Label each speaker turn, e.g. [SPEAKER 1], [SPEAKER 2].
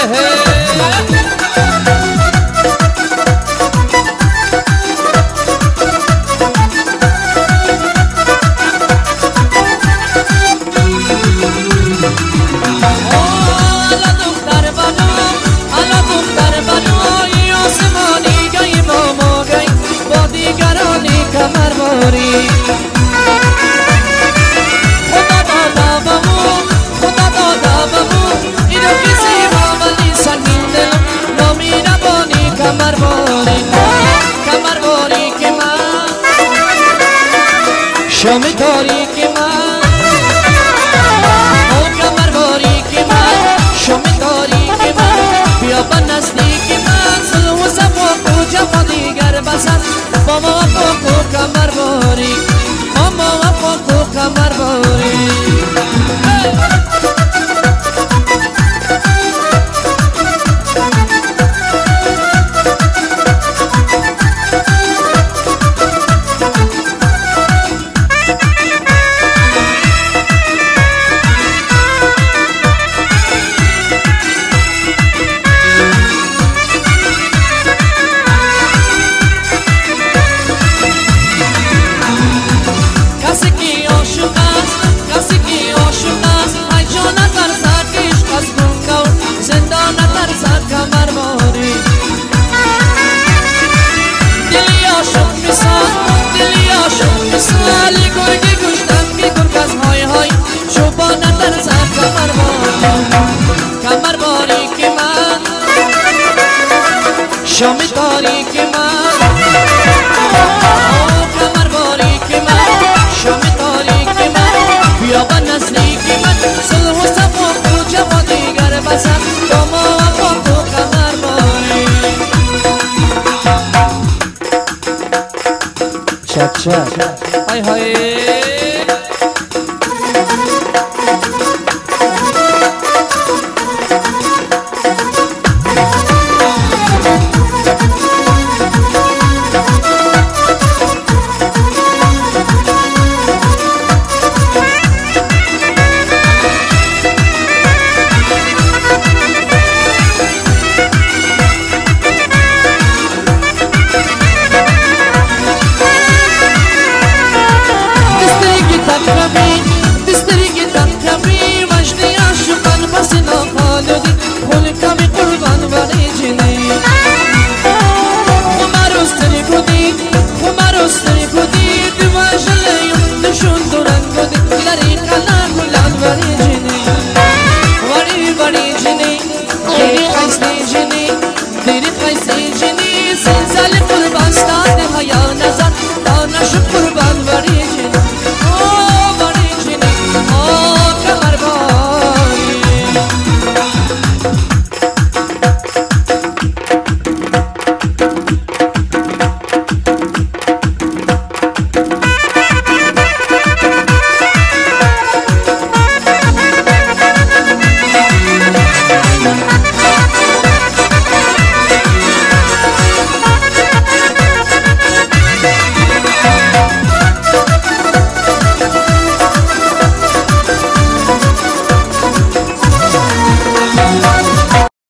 [SPEAKER 1] है شام تاریک من او کمر باریک من شام تاریک من بیا با نزدیک من سلو و زبا و جفا دیگر بسن با ما و کمر باریک شام تاریک من کمر باریک من شام تاریک من بیا با نزدیک من صلح و صفا و جوا دیگر بسن با ما و تو کمر باریک چک چک های های I see you.